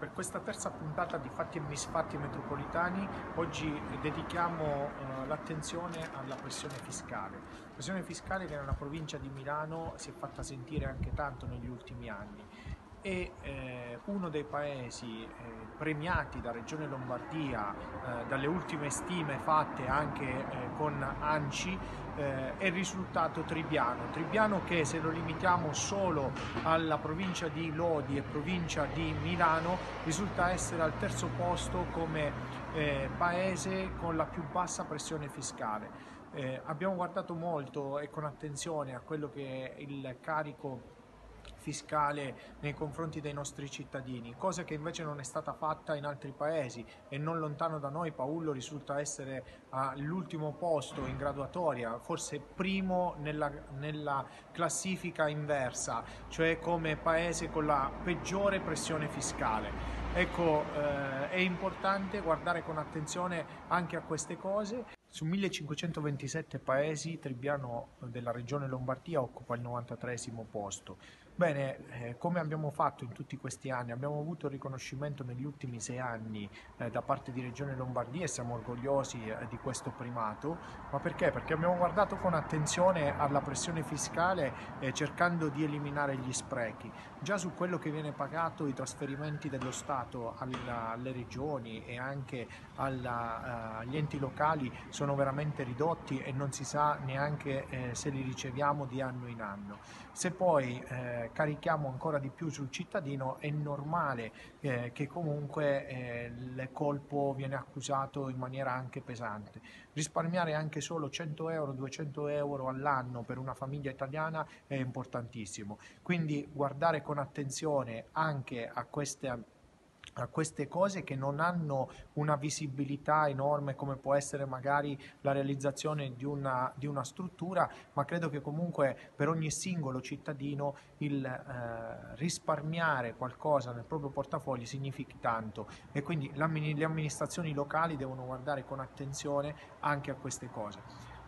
per questa terza puntata di Fatti e Misfatti Metropolitani oggi dedichiamo eh, l'attenzione alla pressione fiscale. Pressione fiscale che nella provincia di Milano si è fatta sentire anche tanto negli ultimi anni è eh, uno dei paesi eh, premiati da Regione Lombardia eh, dalle ultime stime fatte anche eh, con ANCI eh, è il risultato Tribiano. Tribiano che se lo limitiamo solo alla provincia di Lodi e provincia di Milano risulta essere al terzo posto come eh, paese con la più bassa pressione fiscale. abbiamo guardato molto e con attenzione a quello che è il carico fiscale nei confronti dei nostri cittadini, cosa che invece non è stata fatta in altri paesi e non lontano da noi Paullo risulta essere all'ultimo posto in graduatoria, forse primo nella, nella classifica inversa, cioè come paese con la peggiore pressione fiscale. Ecco, eh, è importante guardare con attenzione anche a queste cose. Su 1527 paesi, Trebbiano della regione Lombardia occupa il 93 posto. Bene, eh, come abbiamo fatto in tutti questi anni, abbiamo avuto il riconoscimento negli ultimi sei anni eh, da parte di Regione Lombardia e siamo orgogliosi eh, di questo primato, ma perché? Perché abbiamo guardato con attenzione alla pressione fiscale eh, cercando di eliminare gli sprechi. Già su quello che viene pagato i trasferimenti dello Stato alla, alle regioni e anche alla, uh, agli enti locali sono veramente ridotti e non si sa neanche eh, se li riceviamo di anno in anno. Se poi eh, carichiamo ancora di più sul cittadino è normale eh, che comunque eh, il colpo viene accusato in maniera anche pesante. Risparmiare anche solo 100 euro, 200 euro all'anno per una famiglia italiana è importantissimo. Quindi guardare con attenzione anche a queste a queste cose che non hanno una visibilità enorme come può essere magari la realizzazione di una, di una struttura, ma credo che comunque per ogni singolo cittadino il eh, risparmiare qualcosa nel proprio portafoglio significhi tanto e quindi le amministrazioni locali devono guardare con attenzione anche a queste cose.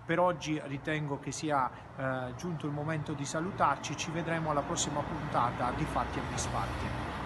Per oggi ritengo che sia eh, giunto il momento di salutarci, ci vedremo alla prossima puntata di Fatti e Misfatti.